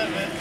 seven.